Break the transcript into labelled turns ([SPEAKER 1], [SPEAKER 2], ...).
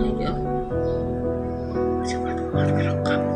[SPEAKER 1] aja ah. cepat keluar ke rekam